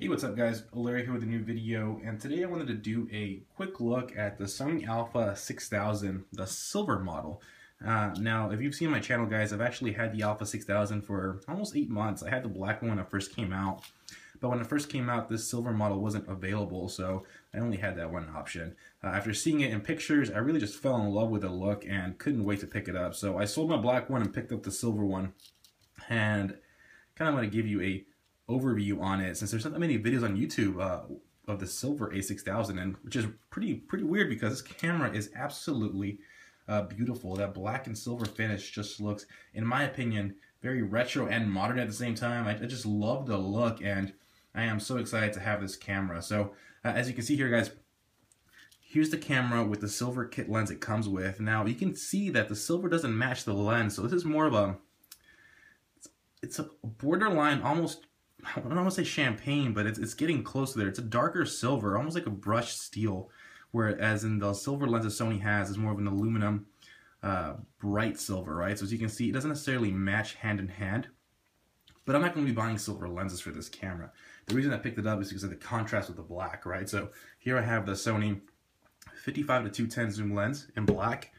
Hey, what's up guys? Larry here with a new video, and today I wanted to do a quick look at the Sony Alpha 6000, the silver model. Uh, now, if you've seen my channel guys, I've actually had the Alpha 6000 for almost 8 months. I had the black one when it first came out, but when it first came out, this silver model wasn't available, so I only had that one option. Uh, after seeing it in pictures, I really just fell in love with the look and couldn't wait to pick it up. So I sold my black one and picked up the silver one, and kind of want to give you a overview on it since there's not that many videos on YouTube uh, of the silver A6000 and which is pretty pretty weird because this camera is absolutely uh, beautiful. That black and silver finish just looks, in my opinion, very retro and modern at the same time. I, I just love the look and I am so excited to have this camera. So uh, as you can see here guys, here's the camera with the silver kit lens it comes with. Now you can see that the silver doesn't match the lens, so this is more of a, it's a borderline almost I don't want to say champagne, but it's, it's getting close there. It's a darker silver, almost like a brushed steel, whereas in the silver lenses Sony has is more of an aluminum uh, bright silver, right? So as you can see, it doesn't necessarily match hand in hand, but I'm not going to be buying silver lenses for this camera. The reason I picked it up is because of the contrast with the black, right? So here I have the Sony 55 to 210 zoom lens in black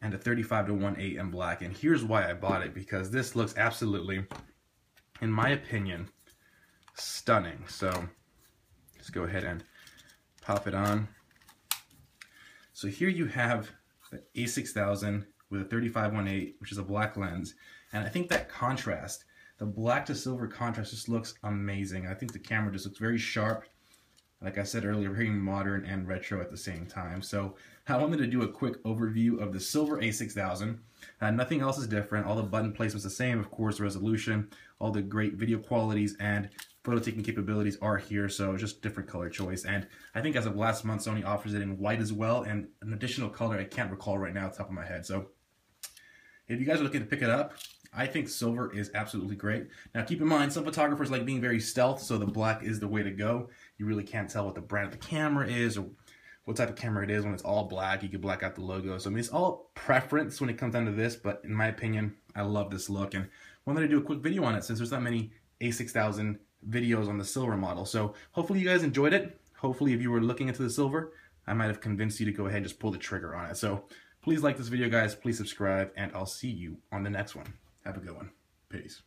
and a 35 to 1.8 in black. And here's why I bought it, because this looks absolutely, in my opinion, stunning. So let's go ahead and pop it on. So here you have the A6000 with a 3518, which is a black lens. And I think that contrast, the black to silver contrast just looks amazing. I think the camera just looks very sharp. Like I said earlier, very modern and retro at the same time. So I wanted to do a quick overview of the silver A6000. Uh, nothing else is different. All the button placements the same, of course, resolution, all the great video qualities, and photo taking capabilities are here, so just different color choice. And I think as of last month, Sony offers it in white as well, and an additional color I can't recall right now top of my head. So if you guys are looking to pick it up, I think silver is absolutely great. Now keep in mind, some photographers like being very stealth, so the black is the way to go. You really can't tell what the brand of the camera is or what type of camera it is when it's all black. You can black out the logo. So I mean, it's all preference when it comes down to this, but in my opinion, I love this look and wanted to do a quick video on it since there's not many A6000 videos on the silver model. So hopefully you guys enjoyed it. Hopefully if you were looking into the silver, I might have convinced you to go ahead and just pull the trigger on it. So please like this video guys, please subscribe, and I'll see you on the next one. Have a good one. Peace.